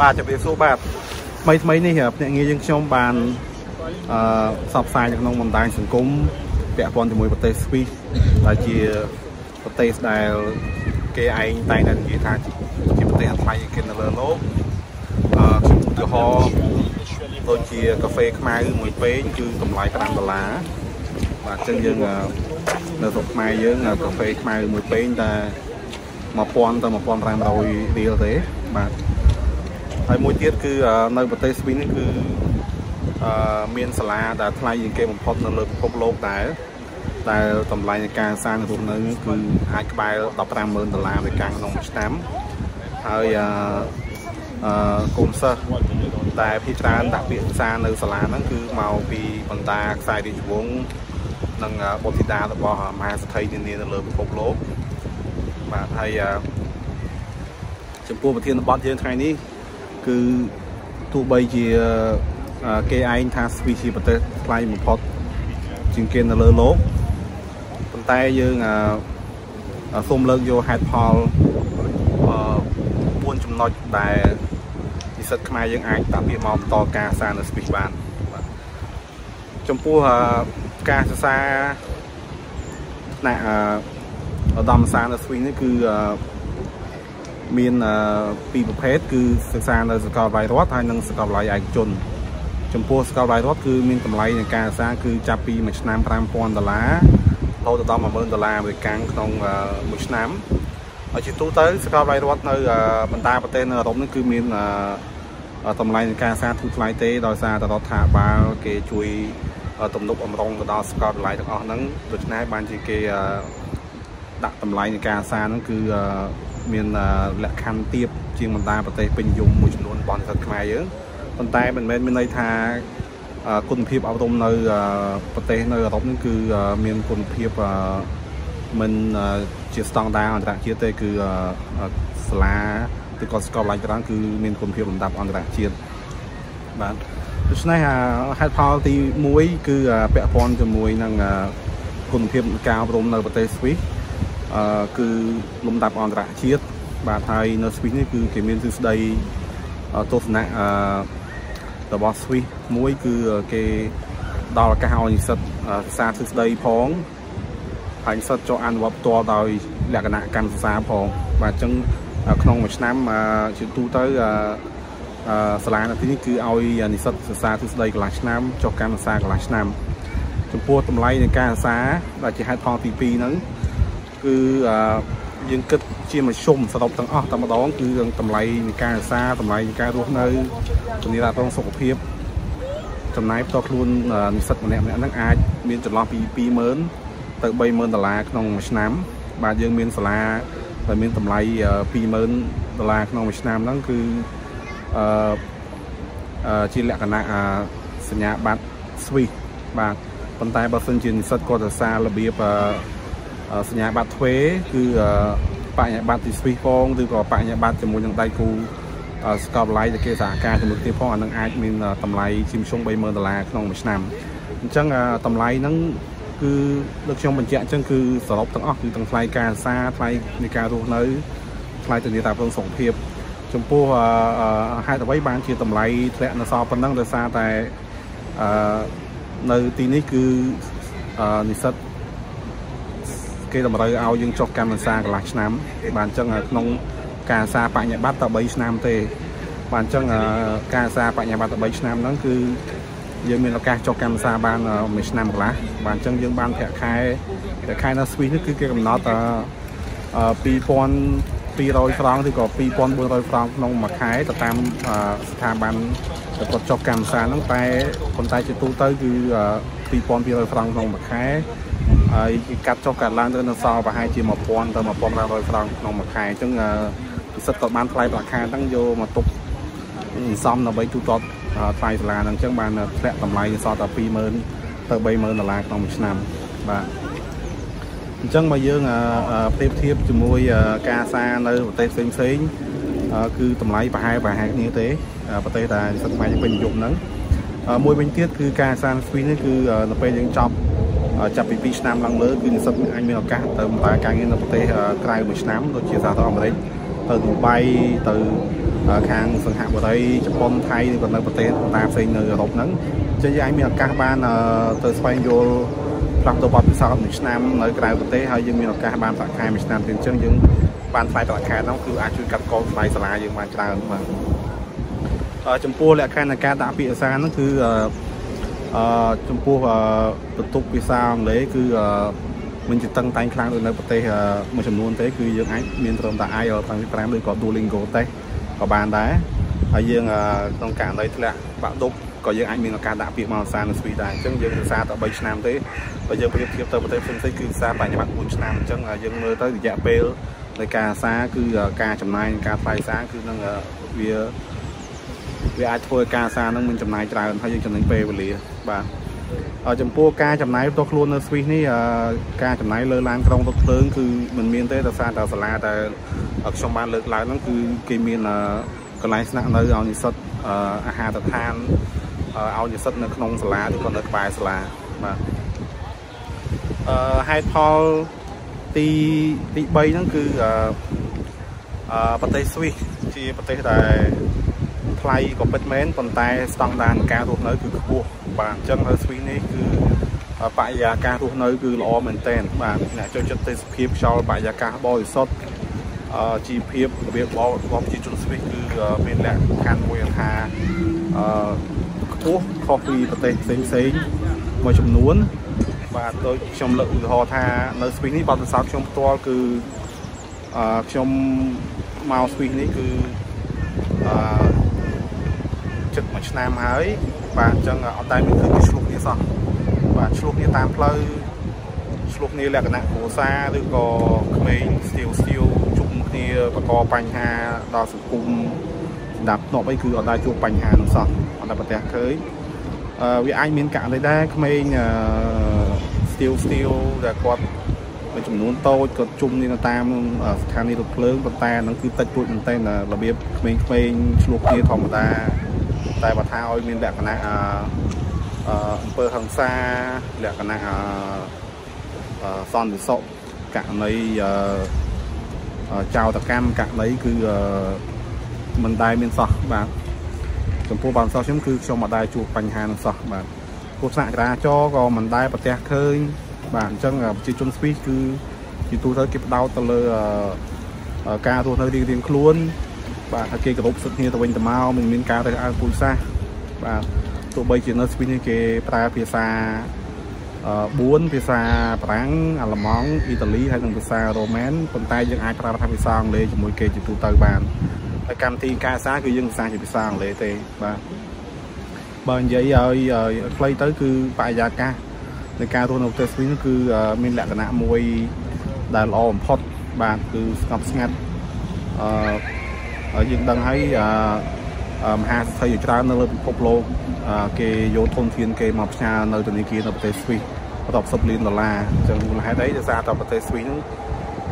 បាទជម្រាបសួរបាទថ្មីថ្មីនេះភ្នាក់ងារយើងខ្ញុំបានអឺផ្សព្វផ្សាយនៅក្នុងបណ្ដាញសង្គមពាក់ព័ន្ធជាមួយប្រទេសស្វីសដែលជាប្រទេសដែលគេឯងតែងតែនិយាយថាជាប្រទេសអថ្លៃគេនៅលើលោកអឺខ្ញុំឧទាហរណ៍ដូចជាកាហ្វេខ្មៅមួយពេងគឺតម្លៃ5ដុល្លារបាទអញ្ចឹងយើងនៅស្រុកខ្មែរយើងកាហ្វេខ្មៅមួយពេងតែ1000ទៅ1500រៀលទេបាទ ហើយមួយទៀតគឺនៅប្រទេសស្វីសនេះគឺអឺមានសាលាដែលថ្លៃជាងគេបំផុតនៅលើពិភពលោកដែរដែលតម្លៃនៃការសាងរស់នៅគឺអាចក្បែរ150,000ដុល្លារអាមេរិកក្នុងមួយឆ្នាំហើយអឺអឺកូនសិស្សដែលភាគច្រើនដាក់ពាក្យសានៅសាលាហ្នឹងគឺមកពីបណ្ដាខ្សែរាជវង្សនិងបុត្រធីតារបស់មហាសេដ្ឋីនានានៅលើពិភពលោកបាទហើយចំពោះប្រធានបទយើងថ្ងៃនេះ គឺទោះបីជាគេឯងថាស្វីសជាប្រទេសថ្លៃបំផុតជាងគេនៅលើលោកប៉ុន្តែយើងសូមលើកយកហេតុផល4ចំណុចដែលនិស្សិតខ្មែរយើងអាចតាពាក្យមកបន្តការសានៅស្វីសបានបាទចំពោះការសិក្សាថ្នាក់ឧត្តមសាស្ត្រនៅស្វីសនេះគឺ មានពីរប្រភេទគឺសិក្សានៅសាកលវិទ្យាល័យរដ្ឋហើយនិងសាកលវិទ្យាល័យឯកជនចំពោះសាកលវិទ្យាល័យរដ្ឋគឺមានតម្លៃនៃការសិក្សាគឺចាប់ពីមួយឆ្នាំ5000ដុល្លាររហូតដល់10000ដុល្លារអាមេរិកក្នុងមួយឆ្នាំហើយជាទូទៅសាកលវិទ្យាល័យរដ្ឋនៅបណ្ដាប្រទេសនៅអឺរ៉ុបនេះគឺមានតម្លៃនៃការសិក្សាធូរថ្លៃទេដោយសារតែរដ្ឋាភិបាលគេជួយទំនុកបំរុងទៅដល់សាកលវិទ្យាល័យទាំងអស់ហ្នឹងដូច្នេះបានជាគេដាក់តម្លៃនៃការសិក្សាហ្នឹងគឺ មានលក្ខខណ្ឌទៀបជាងបណ្ដាប្រទេសពេញនិយមមួយចំនួនរបស់និស្សិតខ្មែរយើងប៉ុន្តែមិនមែនមានន័យថាគុណភាពអប់រំនៅប្រទេសនៅអឺរ៉ុបនេះគឺមានគុណភាពមិនជាស្តង់ដារអន្តរជាតិទេគឺសាលាឬក៏សាកលវិទ្យាល័យច្រើនគឺមានគុណភាពលំដាប់អន្តរជាតិបាទដូច្នេះហេតុផលទី1គឺពាក់ព័ន្ធជាមួយនឹងគុណភាពការអប់រំនៅប្រទេសស្វីស អឺគឺលំដាប់អន្តរជាតិបាទហើយនៅស្វីសនេះគឺគេមានទ្រឹស្ដីទស្សនៈអឺរបស់ស្វីសមួយគឺគេដល់ឱកាសឲ្យនិស្សិតសាទ្រឹស្ដីផងហើយនិស្សិតចុះអនុវត្តផ្ទាល់ដោយលក្ខណៈកម្មសាផងបាទអញ្ចឹងក្នុងមួយឆ្នាំជាទូទៅសាលានៅទីនេះគឺឲ្យនិស្សិតសិក្សាទ្រឹស្ដីកន្លះឆ្នាំចុះកម្មសាកន្លះឆ្នាំចំពោះតម្លៃនៃការសិក្សាដែលជាហេតុផលទី2ហ្នឹង គឺយើងគិតជាមធ្យមសរុបទាំងអស់តែម្ដងគឺតម្លៃនៃការអាសាតម្លៃនៃការរស់នៅជំនាញរ៉ាប់រងសុខភាពចំណាយផ្ទាល់ខ្លួននិស្សិតម្នាក់ម្នាក់ហ្នឹងអាចមានចន្លោះពី20000ទៅ30000ដុល្លារក្នុងមួយឆ្នាំ បាទយើងមានសាលាដែលមានតម្លៃ20000ដុល្លារក្នុងមួយឆ្នាំហ្នឹងគឺអឺជាលក្ខណៈសញ្ញាបត្រស្វីសបាទប៉ុន្តែបើសិនជានិស្សិតគាត់ទៅសាររបៀប សញ្ញាបត្រទ្វេគឺបញ្ញាបត្រទីស្វីសផងឬក៏បញ្ញាបត្រជាមួយនឹងដៃគូស្កបឡៃដែលគេសហការជាមួយគ្នាផងអានឹងអាចមានតម្លៃជាមធ្យម30000ដុល្លារក្នុងមួយឆ្នាំអញ្ចឹងតម្លៃហ្នឹងគឺលើកខ្ញុំបញ្ជាក់អញ្ចឹងគឺសរុបទាំងអស់គឺទាំងថ្លៃការសាថ្លៃនៃការរស់នៅថ្លៃធានារ៉ាប់រងសុខភាពចំពោះហេតុអ្វីបានជាតម្លៃធ្លាក់នៅសល់ប៉ុណ្ណឹងដោយសារតែអឺនៅទីនេះគឺនិស្សិត គេតម្រូវឲ្យយើងចុះកម្មសាកន្លះឆ្នាំ បានអញ្ចឹងក្នុងការសាបញ្ញាបត្រតែ3ឆ្នាំទេ បានអញ្ចឹងការសាបញ្ញាបត្រតែ3ឆ្នាំហ្នឹងគឺយើងមានឱកាសចុះកម្មសាបានមួយឆ្នាំកន្លះបានអញ្ចឹងយើងបានប្រាក់ខែប្រាក់ខែនៅស្វីសនេះគឺគេកំណត់2200ហ្វ្រង់ឬក៏2400ហ្វ្រង់ក្នុងមួយខែទៅតាមស្ថាប័នដែលគាត់ចុះកម្មសាហ្នឹងតែប៉ុន្តែជាទូទៅគឺ2200ហ្វ្រង់ក្នុងមួយខែ ហើយគេកាត់ចុះកាត់ឡើងទៅនៅសល់ប្រហែលជា1000ទៅ1500ហ្វ្រង់ក្នុងមួយខែអញ្ចឹងពិសិដ្ឋក៏បានថ្លៃប្រាក់ខែហ្នឹងយកមកទុកសំដើម្បីទូទាត់ថ្លៃសាលាហ្នឹងអញ្ចឹងបានធ្លាក់តម្លៃសល់តែ20000ទៅ30000ដុល្លារក្នុងមួយឆ្នាំបាទអញ្ចឹងមកយើងប្រៀបធៀបជាមួយការសានៅប្រទេសផ្សេងផ្សេងគឺតម្លៃប្រហែលប្រហែលគ្នាទេប្រទេសដែលសិទ្ធិខ្មែរពេញនិយមហ្នឹងមួយវិញទៀតគឺការសានស្វីសនេះគឺនៅពេលយើងចប់ ចាប់ពី2ឆ្នាំឡើងលើគឺនិស្សិតអាចមានឱកាសទៅបម្រើការងារនៅប្រទេសក្រៅមួយឆ្នាំដូចជាសហរដ្ឋអាមេរិកទៅឌូបៃទៅខាងសង្ហបុរីជប៉ុនថៃឬក៏នៅប្រទេសតាផ្សេងនៅអឺរ៉ុបហ្នឹងអញ្ចឹងយើងអាចមានឱកាសបានទៅស្វែងយល់ផ្លាស់ប្ដូរបទពិសោធន៍មួយឆ្នាំនៅក្រៅប្រទេសហើយយើងមានឱកាសបានប្រាក់ខែមួយឆ្នាំទៀតអញ្ចឹងយើងបានថ្លៃប្រាក់ខែហ្នឹងគឺអាចជួយកាត់កងថ្លៃសាលាយើងបានច្រើនបាទចំពោះលក្ខខណ្ឌនៃការដាក់ពាក្យភាសាហ្នឹងគឺ អឺចំពោះបន្ទុកភាសាអង់គ្លេសគឺមិនជាតឹងតែងខ្លាំងដូចនៅប្រទេសមួយចំនួនទេគឺយើងអាចមានត្រឹមតែ IELTS 5ឬក៏ Duolingo ទេក៏បានដែរហើយយើងក្នុងករណីធ្លាក់បាក់ដប់ក៏យើងអាចមានឱកាសដាក់ពាក្យមកភាសានៅស្វីសដែរអញ្ចឹងយើងភាសាតែ3ឆ្នាំទេបើយើងប្រៀបធៀបទៅប្រទេសផ្សេងៗគឺភាសាបញ្ញាបត្រ4ឆ្នាំអញ្ចឹងយើងមើលទៅរយៈពេលនៃការភាសាគឺការចំណាយការថ្លៃភាសាគឺនឹងវា វាអាចធ្វើឲ្យការភាសានឹងមានចំណាយច្រើនហើយយើងចំណេញពេលវេលាបាទចំពោះការចំណាយផ្ទាល់ខ្លួននៅស្វីសនេះការចំណាយលើឡានក្រុងរថភ្លើងគឺមិនមានទេដោយសារតែសាលាដែលខ្ញុំបានលើកឡើងហ្នឹងគឺគេមានកន្លែងស្នាក់នៅឲ្យនិស្សិតអាហារដ្ឋានឲ្យនិស្សិតនៅក្នុងសាលាឬក៏នៅក្បែរសាលាបាទអឺហេតុផលទីទី3ហ្នឹងគឺអឺប្រទេសស្វីសជាប្រទេសដែល ថ្លៃក៏ពិតមែនប៉ុន្តែស្តង់ដារនៃការរស់នៅគឺខ្ពស់បាទអញ្ចឹងនៅស្វីសនេះគឺបរិយាកាសរស់នៅគឺល្អមែនទែនបាទអ្នកចូលចិត្តទេសភាពខ្យល់បរិយាកាសបរិសុទ្ធអឺជីវភាពរបៀបរបស់ប្រជាជនស្វីសគឺមានលក្ខខណ្ឌមួយថាអឺខ្ពស់ខុសពីប្រទេសផ្សេងផ្សេងមួយចំនួន បាទដូចខ្ញុំលើកឧទាហរណ៍ថានៅស្វីសនេះបទពិសោធន៍ខ្ញុំផ្ទាល់គឺអឺខ្ញុំមកស្វីសនេះគឺអឺចិត្ត មួយឆ្នាំហើយបាទអញ្ចឹងអត់តែមានឃើញគេឆ្លុះគ្នាសោះបាទឆ្លុះគ្នាតាមផ្លូវឆ្លុះគ្នាលក្ខណៈគ្រួសារឬក៏ក្មេងស្ទាវស្ទាវជុំគ្នាបកបញ្ហាដល់សង្គមសម្រាប់ធ្នាប់អីគឺអត់ដែរជួបបញ្ហានោះសោះអត់តែប្រទះឃើញអឺវាអាចមានករណីដែរក្មេងស្ទាវស្ទាវដែលគាត់មួយចំនួនតូចគាត់ជុំនេះតាមស្ថានីយ៍រថភ្លើងប៉ុន្តែហ្នឹងគឺតិចតួចមែនទែនរបៀបក្មេងៗឆ្លោះគ្នាធម្មតា តែបើថាឲ្យមានលក្ខណៈអឺអំពើហិង្សាលក្ខណៈអឺសន្តិសុខករណីចោតកម្មករណីគឺមិនដែលមានសោះបាទចំពោះបានសោះខ្ញុំគឺខ្ញុំមិនដែលជួបបញ្ហានឹងសោះបាទគ្រោះថ្នាក់ចរាចរណ៍ក៏មិនដែលប្រទះឃើញបាទអញ្ចឹងប្រជាជនស្វីសគឺជាទូទៅគេផ្ដោតទៅលើការរស់នៅរៀងៗខ្លួន បាទហើយគេគោរពសិទ្ធិគ្នាទៅវិញទៅមកមិនមានការរើសអើងពូជសាសន៍បាទទោះបីជានៅស្វីសនេះគេប្រើភាសា4ភាសាបារាំងអាល្លឺម៉ង់អ៊ីតាលីហើយនិងភាសារ៉ូមែនប៉ុន្តែយើងអាចប្រើភាសាអង់គ្លេសជាមួយគេជាទូទៅបានហើយកម្មវិធីការសាគឺយើងភាសាជាភាសាអង់គ្លេសទេបាទបើនិយាយឲ្យខ្លីទៅគឺបរិយាកាសនៃការរស់នៅប្រទេសស្វីសគឺមានលក្ខណៈមួយដែលល្អបំផុតបាទគឺស្ងប់ស្ងាត់អឺ យើងដឹងហើយមហាសេដ្ឋីជាច្រើននៅលើពិភពលោកគេយកធនធានគេមកផ្ញើនៅធនាគារនៅប្រទេសស្វីសរាប់សិបលានដុល្លារអញ្ចឹងមូលហេតុអីដោយសារតែប្រទេសស្វីសហ្នឹង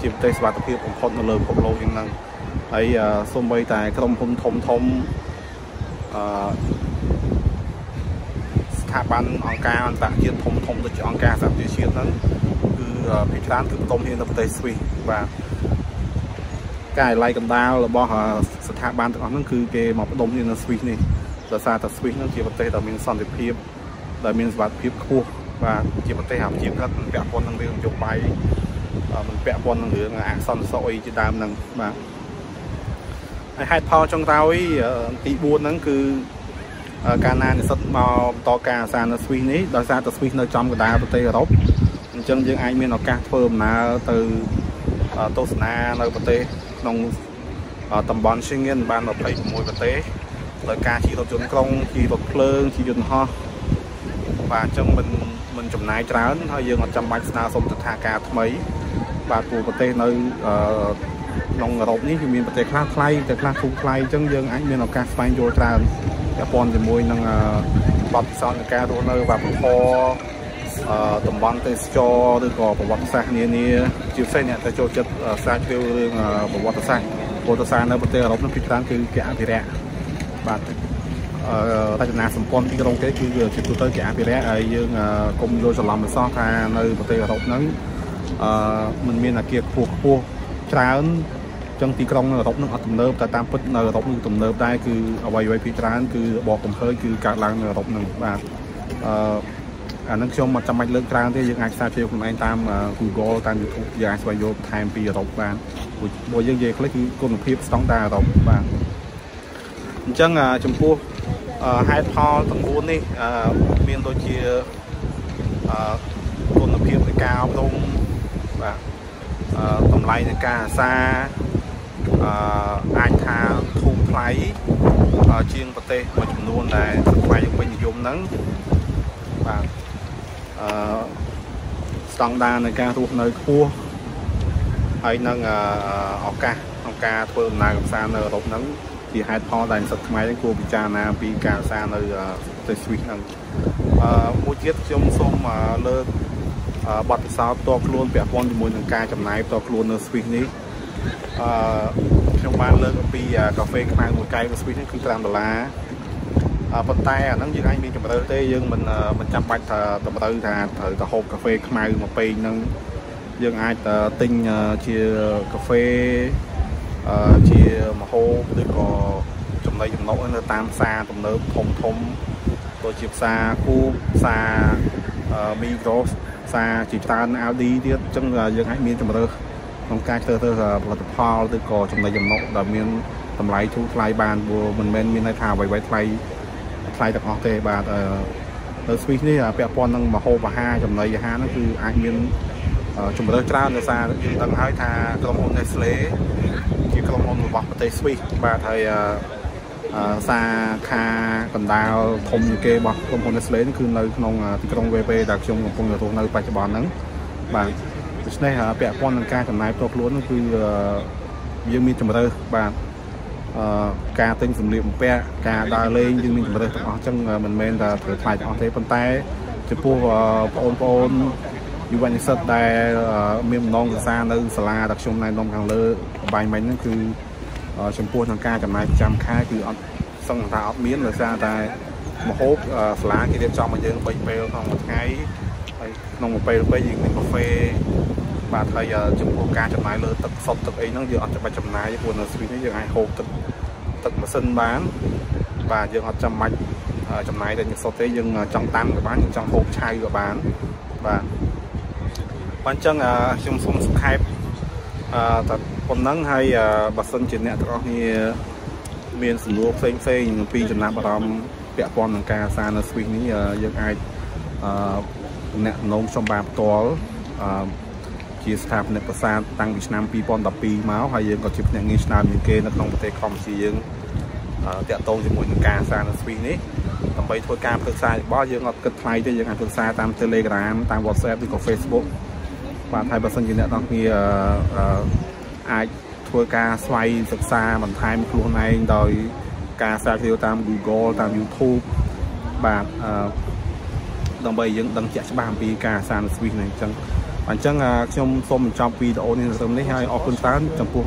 ជាប្រទេសសុវត្ថិភាពបំផុតនៅលើពិភពលោកយ៉ាងហ្នឹងហើយសូម្បីតែក្រុមហ៊ុនធំធំអឺស្ថាប័នអង្គការអន្តរជាតិធំធំដូចជាអង្គការសហប្រជាជាតិហ្នឹងគឺភាគច្រើនគឺបន្ទុំហ៊ាននៅប្រទេសស្វីសបាទ ការឡៃកណ្ដាលរបស់ស្ថាប័នទាំងអស់ហ្នឹងគឺគេមកបដុំនៅស្វីសនេះដោយសារតែស្វីសហ្នឹងជាប្រទេសដែលមានសន្តិភាពដែលមានសុវត្ថិភាពខ្ពស់បាទជាប្រទេសអាជីវកម្មមិនពាក់ព័ន្ធនឹងរឿងនយោបាយមិនពាក់ព័ន្ធនឹងរឿងអសន្តិសុខអីជាដើមហ្នឹងបាទហើយហេតុផលចុងក្រោយទី4ហ្នឹងគឺការណានិស្សិតមកបន្តការអាសានៅស្វីសនេះដោយសារតែស្វីសនៅចំកណ្ដាលប្រទេសអឺរ៉ុបអញ្ចឹងយើងអាចមានឱកាសធ្វើដំណើរទៅទស្សនានៅប្រទេស ក្នុងតំបន់ Schengen បាន26ប្រទេសដោយការជិះរថយន្តក្រុងជិះរថភ្លើងជិះយន្តហោះបាទអញ្ចឹងមិនមិនចំណាយច្រើនហើយយើងអត់ចាំបាច់ស្នើសុំទិដ្ឋាការថ្មី បាទព្រោះប្រទេសនៅក្នុងអឺរ៉ុបនេះគឺមានប្រទេសខ្លះថ្លៃតែខ្លះធូរថ្លៃអញ្ចឹងយើងអាចមានឱកាសស្វែងយល់ច្រើនពាក់ព័ន្ធជាមួយនឹងបទពិសោធន៍នៃការរស់នៅវប្បធម៌ តំបន់ទេសចរឬក៏ប្រវត្តិសាស្ត្រនានាជាពិសេសអ្នកដែលចូលចិត្តស្រាវជ្រាវរឿងប្រវត្តិសាស្ត្រប្រវត្តិសាស្ត្រនៅប្រទេសអឺរ៉ុបនោះភាគច្រើនគឺគេអភិរក្សបាទរចនាសម្ព័ន្ធទីក្រុងគេគឺជាទូទៅគេអភិរក្សហើយយើងកុំយល់ច្រឡំមិនសោះថានៅប្រទេសអឺរ៉ុបហ្នឹងអឺมันមានអាគារខ្ពស់ខ្ពស់ច្រើនចឹងទីក្រុងនៅអឺរ៉ុបនឹងអត់ទំនើបតែតាមពិតនៅអឺរ៉ុបនឹងទំនើបដែរគឺអ្វីអ្វីភាគច្រើនគឺរបបកំហើញគឺកើតឡើងនៅអឺរ៉ុបនឹងបាទអឺ អានឹងខ្ញុំមិនចាំបាច់លើកច្រើនទេយើងអាចស្រាវជ្រាវខ្លួនឯងតាម Google តាម YouTube យើងអាចស្វែងយល់បន្ថែមពីអឺរ៉ុបបានព្រោះយើងនិយាយខ្លីគឺគុណភាពស្តង់ដារអឺរ៉ុបបាទអញ្ចឹងចំពោះហេតុផលទាំង4នេះមានដូចជាគុណភាពនៃការអប់រំបាទតម្លៃនៃការអាសាអឺអាចថាធូរថ្លៃជាងប្រទេសមួយចំនួនដែលថ្លៃពេញនិយមហ្នឹងបាទ អឺស្តង់ដារនៃការរស់នៅខ្ពស់ហើយនឹងឱកាសក្នុងការធ្វើដំណើរកម្សាន្តនៅអឺរ៉ុបហ្នឹងជាហេតុផលដែលនិស្សិតខ្មែរគួរពិចារណាពីការអាសានៅប្រទេសស្វីសហ្នឹងអឺមួយទៀតខ្ញុំសូមលើកបទពិសោធន៍ផ្ទាល់ខ្លួនពាក់ព័ន្ធជាមួយនឹងការចំណាយផ្ទាល់ខ្លួននៅស្វីសនេះអឺខ្ញុំបានលើកអំពីកាហ្វេខ្មៅមួយកែវនៅស្វីសនេះគឺ5ដុល្លារ ប៉ុន្តែអាហ្នឹងយើងអាចមានជំរឿទេយើងមិនមិនចាំបាច់ថាតម្រូវថាត្រូវទៅហូបកាហ្វេខ្មៅមួយពេកហ្នឹងយើងអាចទិញជាកាហ្វេជាមហូបឬក៏ចំណីចំណុកនៅតាមផ្សារទំនើបធំធំដូចជាផ្សារគូផ្សារមីក្រូផ្សារជាច្រើន Aldi ទៀតអញ្ចឹងយើងអាចមានជំរឿក្នុងការជ្រើសរើសផលិតផលឬក៏ចំណីចំណុកដែលមានតម្លៃធូរថ្លៃបានព្រោះមិនមែនមានន័យថាអ្វីៗថ្លៃ ថ្លៃទាំងអស់ទេបាទនៅស្វីសនេះពាក់ព័ន្ធនឹងមហូបអាហារចំណីអាហារហ្នឹងគឺអាចមានជំរឿច្រើនដោយសារយើងដឹងហើយថាក្រុមហ៊ុន Nestle ជាក្រុមហ៊ុនរបស់ប្រទេសស្វីសបាទហើយសាខាកណ្ដាលធំជាងគេរបស់ក្រុមហ៊ុន Nestle នេះគឺនៅក្នុងទីក្រុង VP ដែលខ្ញុំកំពុងរស់នៅបច្ចុប្បន្នហ្នឹងបាទដូច្នេះពាក់ព័ន្ធនឹងការចំណាយផ្ទាល់ខ្លួននោះគឺយើងមានជំរឿបាទអឺ ការទិញសម្លៀកបំពាក់ការដើរលេងយើងមានជំរឿទាំងអស់អញ្ចឹងមិនមែនតែត្រូវថ្លៃទាំងអស់ទេប៉ុន្តែចំពោះបងប្អូនយុវនិស្សិតដែលមានបំណងសិក្សានៅសាលាដែលខ្ញុំណែនាំខាងលើបាយមិញហ្នឹងគឺចំពោះក្នុងការចំណាយប្រចាំខែគឺអត់សឹងថាអត់មានដោយសារតែមហូបសាលាគេរៀបចំឲ្យយើង3ពេលក្នុងមួយថ្ងៃហើយក្នុងមួយពេលពេលយើងមានកាហ្វេ បាទហើយចំពោះការចំណាយលើទឹកសុទ្ធទឹកអីហ្នឹងយើងអត់ចាំបាច់ចំណាយព្រោះនៅស្វីសនេះយើងអាចហូបទឹកទឹកម៉ាស៊ីនបានបាទយើងអត់ចាំបាច់ចំណាយតែទឹកសុទ្ធទេយើងចង់តាំងក៏បានយើងចង់ហូបឆៅក៏បានបាទបាទអញ្ចឹងខ្ញុំសូមសង្ខេបអឺតែប៉ុណ្ណឹងហើយបើសិនជាអ្នកទាំងអស់គ្នាមានសំណួរផ្សេងផ្សេងអំពីចំណាប់អារម្មណ៍ពាក់ព័ន្ធនឹងការអាសានៅស្វីសនេះយើងអាចអឺអ្នកនងខ្ញុំបានផ្ទាល់អឺ ជាស្ថាបនិកប្រាសាទតាំងពីឆ្នាំ2012មកហើយយើងក៏ជាភ្នាក់ងារស្នាមជាងគេនៅក្នុងប្រទេសកម្ពុជាយើងតាក់ទងជាមួយនឹងការសានៅស្វីសនេះដើម្បីធ្វើការប្រឹក្សារបស់យើងអត់គិតថ្លៃទេយើងអាចប្រឹក្សាតាម Telegram តាម WhatsApp ឬក៏ Facebook បាទហើយបើសិនជាអ្នកទាំងគ្នាអាចធ្វើការស្វ័យសិក្សាបន្ថែមខ្លួនឯងដោយការស្រាវជ្រាវតាម Google តាម YouTube បាទអឺដើម្បីយើងដឹងជាក់ច្បាស់អំពីការសានស្វីសនេះអញ្ចឹង អញ្ចឹងខ្ញុំសូមបញ្ចប់វីដេអូនេះត្រឹមនេះហើយអរគុណច្រើនចំពោះ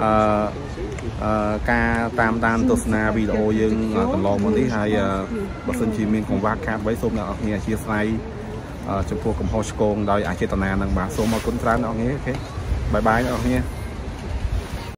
អឺការតាមដានទស្សនាវីដេអូយើងកន្លងមកនេះហើយបើសិនជាមានកង្វះខាតអ្វីសូមអ្នកនរគ្នាអធិស្ឋានចំពោះកំហុសឆ្គងដោយអចេតនានឹងបាទសូមអរគុណច្រើនអ្នកនរគ្នា okay bye bye អ្នកទាំងអស់គ្នា